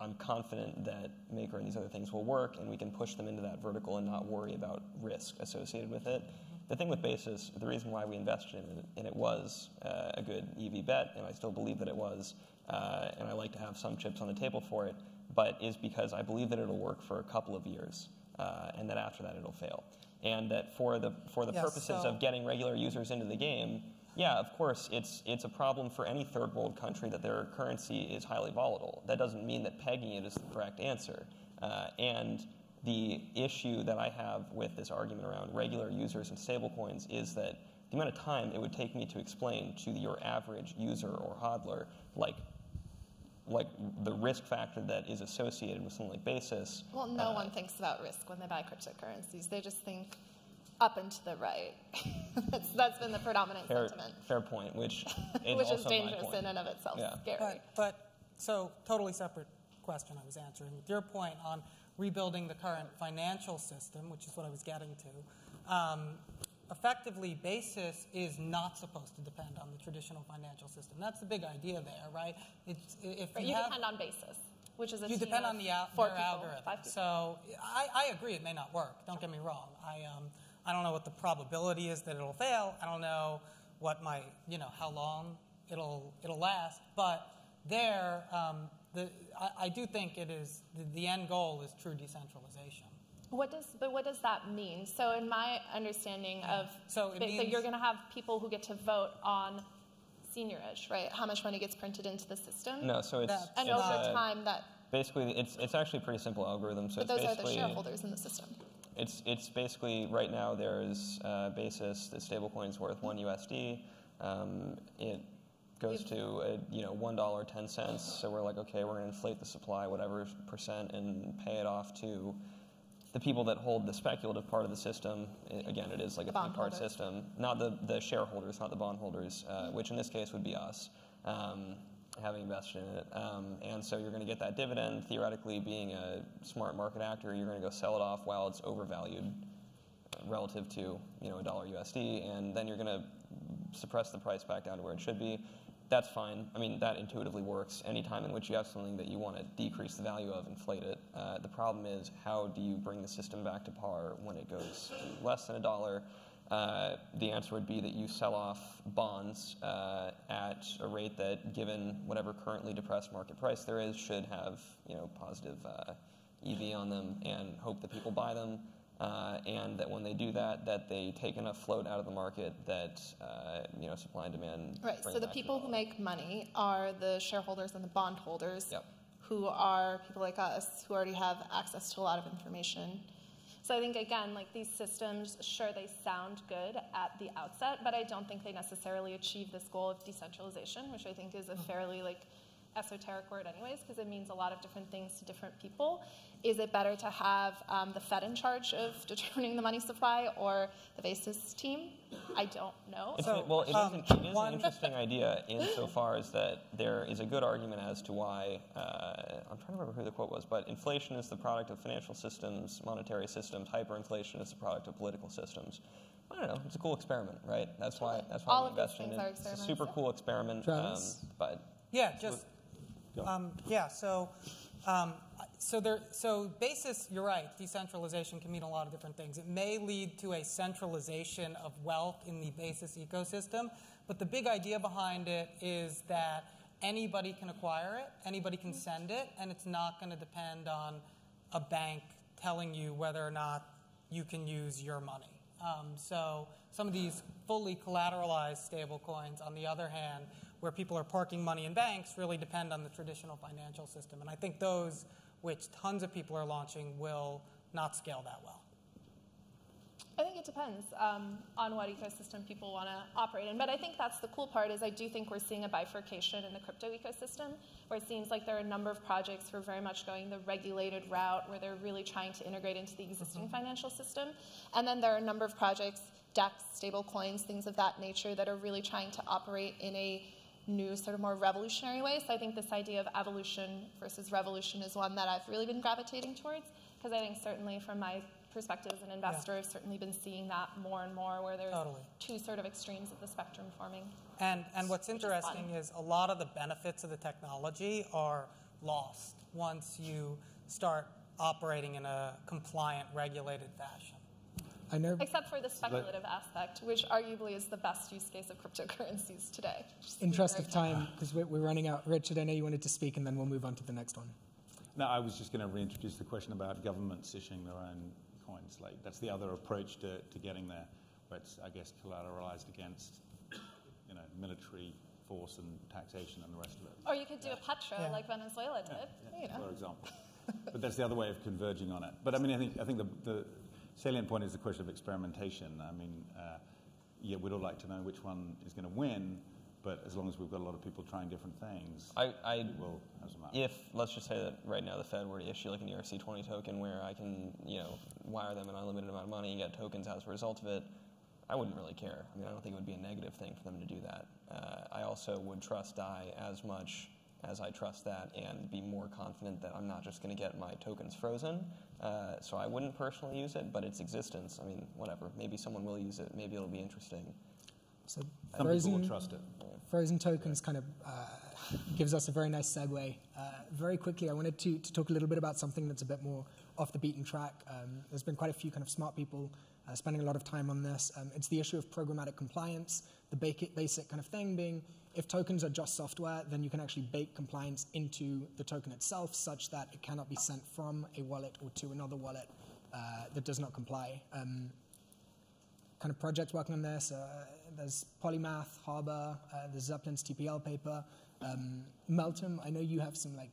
I'm confident that Maker and these other things will work, and we can push them into that vertical and not worry about risk associated with it. The thing with Basis, the reason why we invested in it, and it was uh, a good EV bet, and I still believe that it was, uh, and I like to have some chips on the table for it, but is because I believe that it'll work for a couple of years, uh, and that after that it'll fail. And that for the, for the purposes so- of getting regular users into the game, yeah, of course, it's, it's a problem for any third world country that their currency is highly volatile. That doesn't mean that pegging it is the correct answer. Uh, and the issue that I have with this argument around regular users and stablecoins is that the amount of time it would take me to explain to your average user or hodler, like, like the risk factor that is associated with something like Basis. Well, no uh, one thinks about risk when they buy cryptocurrencies. They just think up and to the right. that's, that's been the predominant Fair, sentiment, fair point, which is which is also my dangerous point. in and of itself. Yeah. Scary. But, but, so totally separate question I was answering. With your point on rebuilding the current financial system, which is what I was getting to, um, effectively, basis is not supposed to depend on the traditional financial system. That's the big idea there, right? It's, if But you, you have, depend on basis, which is a you team depend on the al- four their people, algorithm. people. So I, I agree it may not work. Don't get me wrong. I, um, I don't know what the probability is that it'll fail. I don't know what my, you know, how long it'll, it'll last. But there, um, the, I, I do think it is, the, the end goal is true decentralization. What does, but what does that mean? So, in my understanding of So it that, that you're going to have people who get to vote on seigniorage, right? How much money gets printed into the system? No, so it's, And it's, over uh, time, that Basically, it's, it's actually a pretty simple algorithm. So but those it's are the basically shareholders in the system. It's it's basically right now there's uh, basis the stablecoin's worth one USD. Um, it goes to a, you know one dollar ten cents. So we're like, okay, we're gonna inflate the supply whatever percent and pay it off to the people that hold the speculative part of the system. I- again, it is like a three-part system, not the the shareholders, not the bondholders, uh, which in this case would be us. Um, having invested in it. Um, and so you're going to get that dividend. Theoretically, being a smart market actor, you're going to go sell it off while it's overvalued relative to you know a dollar USD, and then you're going to suppress the price back down to where it should be. That's fine. I mean, that intuitively works. Any time in which you have something that you want to decrease the value of, inflate it. Uh, the problem is, how do you bring the system back to par when it goes less than a dollar? Uh, the answer would be that you sell off bonds uh, at a rate that, given whatever currently depressed market price there is, should have you know positive uh, EV on them, and hope that people buy them, uh, and that when they do that, that they take enough float out of the market that uh, you know supply and demand. Right. So the people who make money are the shareholders and the bondholders, Yep. who are people like us who already have access to a lot of information. So I think again, like these systems, sure they sound good at the outset, but I don't think they necessarily achieve this goal of decentralization, which I think is a mm. fairly like esoteric word anyways, because it means a lot of different things to different people. Is it better to have um, the Fed in charge of determining the money supply or the basis team? I don't know. It's So, a- well, it is um, an, it is one- an interesting idea insofar as that there is a good argument as to why, uh, I'm trying to remember who the quote was, but inflation is the product of financial systems, monetary systems, hyperinflation is the product of political systems. I don't know, it's a cool experiment, right? That's why, that's why All we of these in it. are It's a experiments, super yeah. cool experiment, um, but Yeah, just um, yeah. So, um, so there. So basis, you're right. Decentralization can mean a lot of different things. It may lead to a centralization of wealth in the basis ecosystem, but the big idea behind it is that anybody can acquire it, anybody can send it, and it's not going to depend on a bank telling you whether or not you can use your money. Um, so some of these fully collateralized stablecoins, on the other hand, where people are parking money in banks, really depend on the traditional financial system. And I think those, which tons of people are launching, will not scale that well. I think it depends um, on what ecosystem people want to operate in. But I think that's the cool part is I do think we're seeing a bifurcation in the crypto ecosystem where it seems like there are a number of projects who are very much going the regulated route where they're really trying to integrate into the existing mm-hmm. financial system. And then there are a number of projects, DEX, stable coins, things of that nature that are really trying to operate in a new sort of more revolutionary way. So I think this idea of evolution versus revolution is one that I've really been gravitating towards because I think certainly from my perspective as an investor, yeah. I've certainly been seeing that more and more where there's totally. two sort of extremes of the spectrum forming. And, and what's interesting is, is a lot of the benefits of the technology are lost once you start operating in a compliant, regulated fashion. I know. Except for the speculative but, aspect, which arguably is the best use case of cryptocurrencies today. Interest of time, because we're, we're running out. Richard, I know you wanted to speak, and then we'll move on to the next one. No, I was just going to reintroduce the question about governments issuing their own coins. Like that's the other approach to, to getting there, where it's I guess collateralized against you know military force and taxation and the rest of it. Or you could do yeah. a petro yeah. like Venezuela did, yeah, you know. for example. but that's the other way of converging on it. But I mean, I think I think the, the salient point is the question of experimentation. I mean, uh, yeah, we'd all like to know which one is going to win but as long as we've got a lot of people trying different things, I, I will. If let's just say that right now the Fed were to issue like an ERC20 token where I can, you know, wire them an unlimited amount of money and get tokens as a result of it, I wouldn't really care. I mean, I don't think it would be a negative thing for them to do that. Uh, I also would trust DAI as much as I trust that and be more confident that I'm not just going to get my tokens frozen. Uh, so I wouldn't personally use it, but its existence, I mean, whatever. Maybe someone will use it. Maybe it'll be interesting. So frozen, people will trust it. Frozen tokens kind of uh, gives us a very nice segue. Uh, very quickly, I wanted to, to talk a little bit about something that's a bit more off the beaten track. Um, there's been quite a few kind of smart people uh, spending a lot of time on this. Um, it's the issue of programmatic compliance, the basic, basic kind of thing being if tokens are just software, then you can actually bake compliance into the token itself such that it cannot be sent from a wallet or to another wallet uh, that does not comply. Um, kind of projects working on this. Uh, there's Polymath, Harbor, uh, there's Zeppelin's TPL paper. Um, Meltem, I know you have some like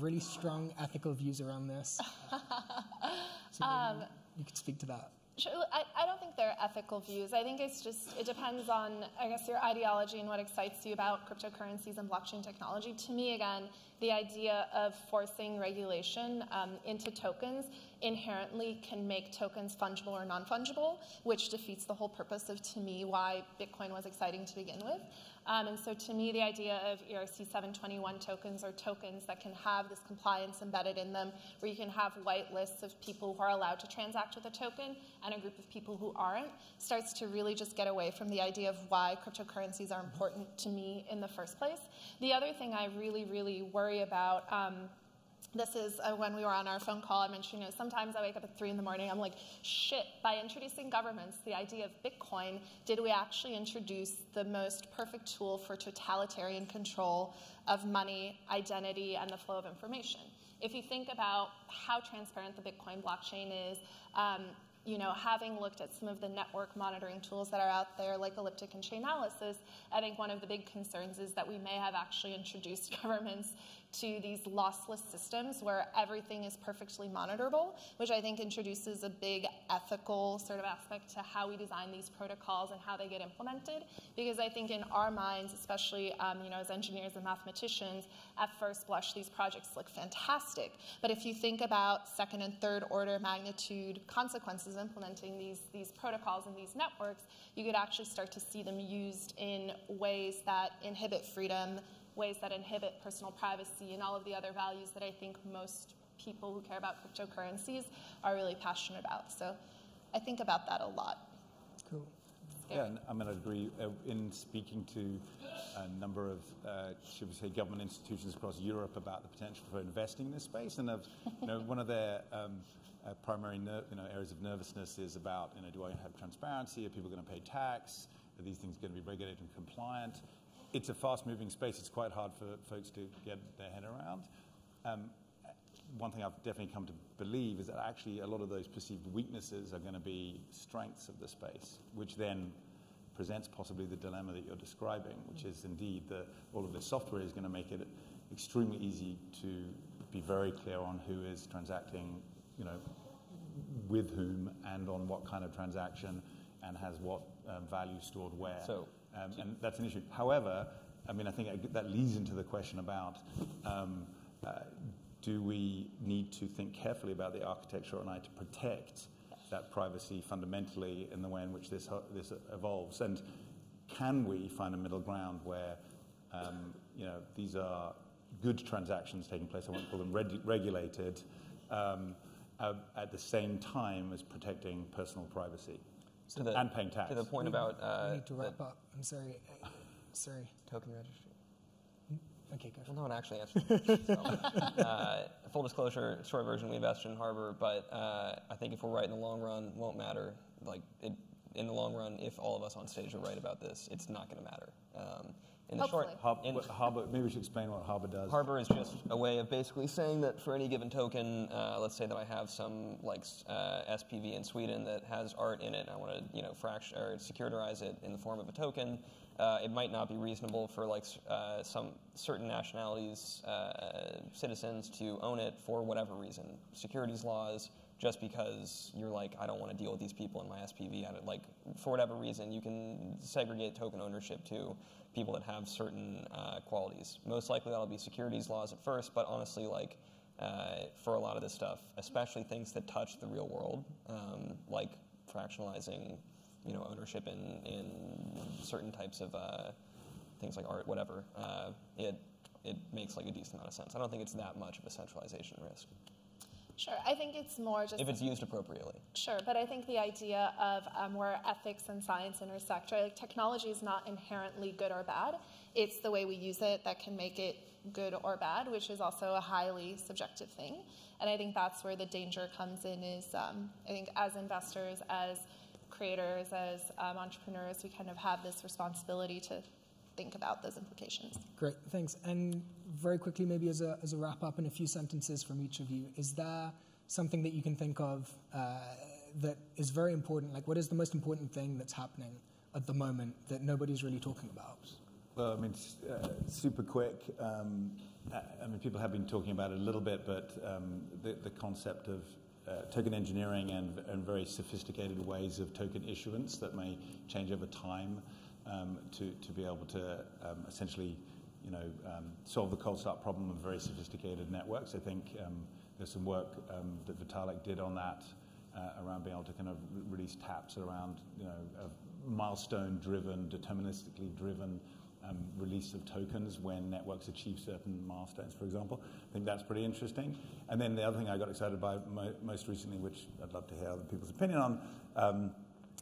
really strong ethical views around this. so um, you could speak to that. I, don't think they're ethical views. I think it's just, it depends on, I guess, your ideology and what excites you about cryptocurrencies and blockchain technology. To me, again, the idea of forcing regulation um, into tokens inherently can make tokens fungible or non fungible, which defeats the whole purpose of, to me, why Bitcoin was exciting to begin with. Um, and so to me, the idea of ERC 721 tokens or tokens that can have this compliance embedded in them, where you can have white lists of people who are allowed to transact with a token and a group of people who aren't, starts to really just get away from the idea of why cryptocurrencies are important to me in the first place. The other thing I really, really worry about um, this is uh, when we were on our phone call. I mentioned, you know, sometimes I wake up at three in the morning. I'm like, shit. By introducing governments, the idea of Bitcoin, did we actually introduce the most perfect tool for totalitarian control of money, identity, and the flow of information? If you think about how transparent the Bitcoin blockchain is, um, you know, having looked at some of the network monitoring tools that are out there, like elliptic and Chainalysis, I think one of the big concerns is that we may have actually introduced governments to these lossless systems where everything is perfectly monitorable, which I think introduces a big ethical sort of aspect to how we design these protocols and how they get implemented. Because I think in our minds, especially um, you know as engineers and mathematicians, at first blush these projects look fantastic. But if you think about second and third order magnitude consequences of implementing these these protocols and these networks, you could actually start to see them used in ways that inhibit freedom ways that inhibit personal privacy and all of the other values that I think most people who care about cryptocurrencies are really passionate about. So I think about that a lot. Cool. Yeah, I mean, I agree. Uh, in speaking to a number of, uh, should we say, government institutions across Europe about the potential for investing in this space, and of, you know, one of their um, uh, primary ner- you know, areas of nervousness is about, you know, do I have transparency? Are people going to pay tax? Are these things going to be regulated and compliant? It's a fast moving space. It's quite hard for folks to get their head around. Um, one thing I've definitely come to believe is that actually a lot of those perceived weaknesses are going to be strengths of the space, which then presents possibly the dilemma that you're describing, which is indeed that all of this software is going to make it extremely easy to be very clear on who is transacting, you know, with whom and on what kind of transaction and has what um, value stored where. So, um, and that's an issue. However, I mean, I think that leads into the question about um, uh, do we need to think carefully about the architecture or not to protect that privacy fundamentally in the way in which this, this evolves? And can we find a middle ground where um, you know, these are good transactions taking place, I won't call them reg- regulated, um, uh, at the same time as protecting personal privacy the, and paying tax. To the point we, about. Uh, we need to wrap up. I'm sorry. Sorry. Token registry. Okay, go. Well, no one actually answered. so, uh, full disclosure, short version, we invested in Harbor, but uh, I think if we're right in the long run, won't matter. Like it, in the long run, if all of us on stage are right about this, it's not going to matter. Um, in the short, in, Harbor, maybe we should explain what Harbor does. Harbor is just a way of basically saying that for any given token, uh, let's say that I have some like uh, SPV in Sweden that has art in it, I want to you know fraction or securitize it in the form of a token. Uh, it might not be reasonable for like uh, some certain nationalities, uh, citizens to own it for whatever reason, securities laws, just because you're like, I don't want to deal with these people in my SPV. like for whatever reason, you can segregate token ownership to people that have certain uh, qualities. Most likely that'll be securities laws at first, but honestly, like uh, for a lot of this stuff, especially things that touch the real world, um, like fractionalizing you know, ownership in, in certain types of uh, things like art, whatever, uh, it, it makes like a decent amount of sense. I don't think it's that much of a centralization risk. Sure, I think it's more just if it's used appropriately. Sure, but I think the idea of um, where ethics and science intersect, right? Like technology is not inherently good or bad. It's the way we use it that can make it good or bad, which is also a highly subjective thing. And I think that's where the danger comes in. Is um, I think as investors, as creators, as um, entrepreneurs, we kind of have this responsibility to think about those implications. Great, thanks. And very quickly, maybe as a, as a wrap up in a few sentences from each of you, is there something that you can think of uh, that is very important? Like, what is the most important thing that's happening at the moment that nobody's really talking about? Well, I mean, uh, super quick. Um, I mean, people have been talking about it a little bit, but um, the, the concept of uh, token engineering and, and, very sophisticated ways of token issuance that may change over time to, to be able to um, essentially you know, um, solve the cold start problem of very sophisticated networks. I think um, there's some work um, that Vitalik did on that uh, around being able to kind of release taps around you know, milestone-driven, deterministically driven um, release of tokens when networks achieve certain milestones, for example. I think that's pretty interesting. And then the other thing I got excited by mo- most recently, which I'd love to hear other people's opinion on, um,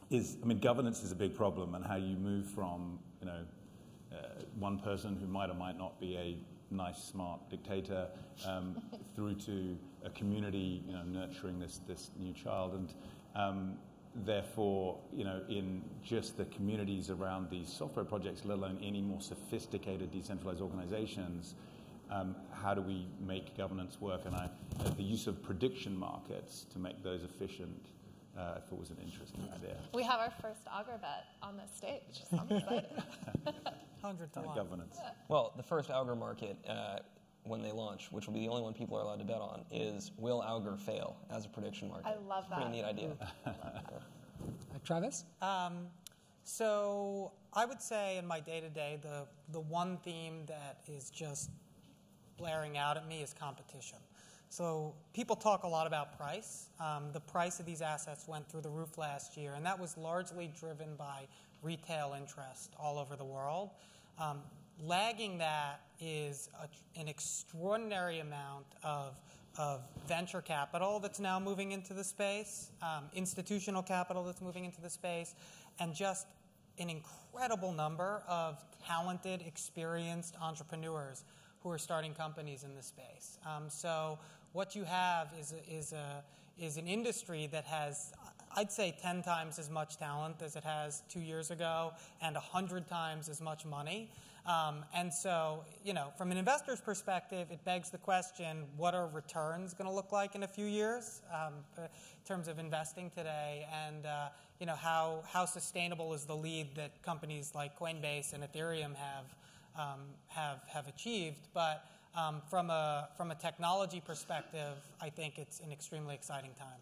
is I mean, governance is a big problem, and how you move from you know uh, one person who might or might not be a nice, smart dictator um, through to a community, you know, nurturing this this new child and. Um, therefore, you know, in just the communities around these software projects, let alone any more sophisticated decentralized organizations, um, how do we make governance work? And I, uh, the use of prediction markets to make those efficient, uh, I thought was an interesting idea. We have our first Augur bet on this stage. So I'm excited. 100 to one. Governance. Well, the first Augur market uh, when they launch, which will be the only one people are allowed to bet on, is will Augur fail as a prediction market? I love that. Pretty neat idea. uh, Travis? Um, so I would say in my day to day, the the one theme that is just blaring out at me is competition. So people talk a lot about price. Um, the price of these assets went through the roof last year, and that was largely driven by retail interest all over the world. Um, lagging that is a, an extraordinary amount of, of venture capital that's now moving into the space, um, institutional capital that's moving into the space, and just an incredible number of talented, experienced entrepreneurs who are starting companies in this space. Um, so what you have is a, is a is an industry that has I'd say 10 times as much talent as it has two years ago and 100 times as much money. Um, and so, you know, from an investor's perspective, it begs the question what are returns going to look like in a few years um, in terms of investing today? And, uh, you know, how, how sustainable is the lead that companies like Coinbase and Ethereum have, um, have, have achieved? But um, from, a, from a technology perspective, I think it's an extremely exciting time.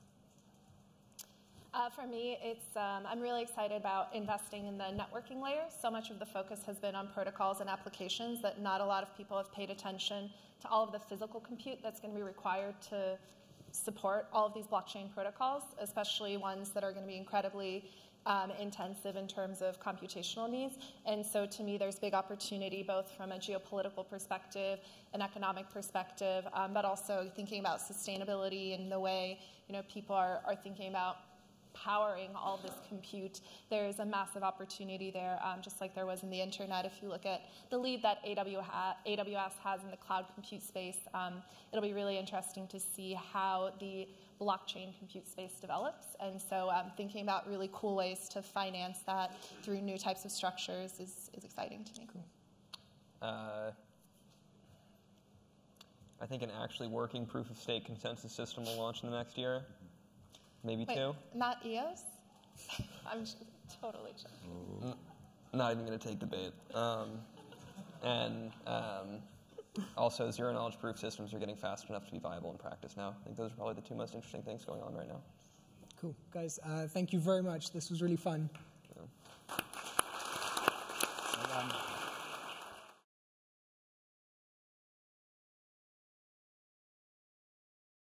Uh, for me, it's um, I'm really excited about investing in the networking layer. So much of the focus has been on protocols and applications that not a lot of people have paid attention to all of the physical compute that's going to be required to support all of these blockchain protocols, especially ones that are going to be incredibly um, intensive in terms of computational needs. And so to me, there's big opportunity both from a geopolitical perspective, an economic perspective, um, but also thinking about sustainability and the way you know people are, are thinking about powering all this compute. There's a massive opportunity there, um, just like there was in the internet. If you look at the lead that AWS has in the cloud compute space, um, it'll be really interesting to see how the blockchain compute space develops. And so um, thinking about really cool ways to finance that through new types of structures is, is exciting to me. Cool. Uh, I think an actually working proof of stake consensus system will launch in the next year maybe Wait, two. Not EOS? I'm totally joking. Not even going to take the bait. Um, and um, also, zero knowledge proof systems are getting fast enough to be viable in practice now. I think those are probably the two most interesting things going on right now. Cool. Guys, uh, thank you very much. This was really fun.